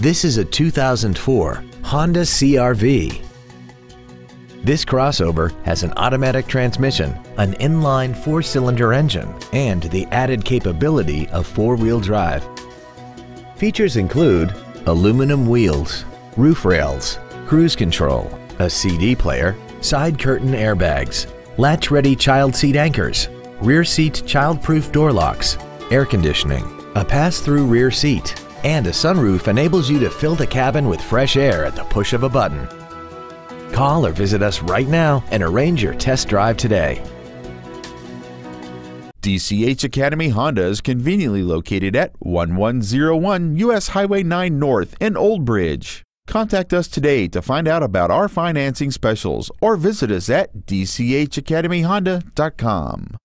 This is a 2004 Honda CRV. This crossover has an automatic transmission, an inline four-cylinder engine, and the added capability of four-wheel drive. Features include aluminum wheels, roof rails, cruise control, a CD player, side curtain airbags, latch-ready child seat anchors, rear seat child-proof door locks, air conditioning, a pass-through rear seat, and a sunroof enables you to fill the cabin with fresh air at the push of a button. Call or visit us right now and arrange your test drive today. DCH Academy Honda is conveniently located at 1101 US Highway 9 North in Old Bridge. Contact us today to find out about our financing specials or visit us at dchacademyhonda.com.